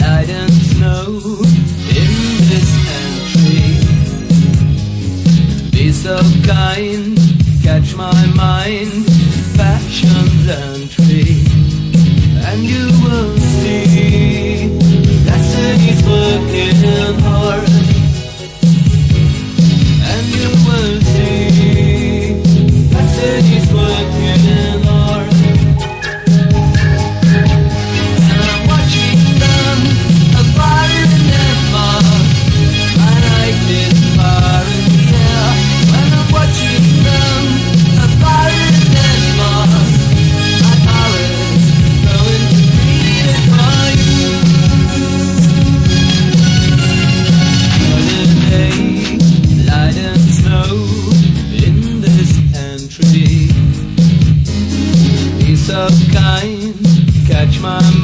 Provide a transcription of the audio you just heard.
light and snow in this entry. Be so kind, catch my mind, fashions and my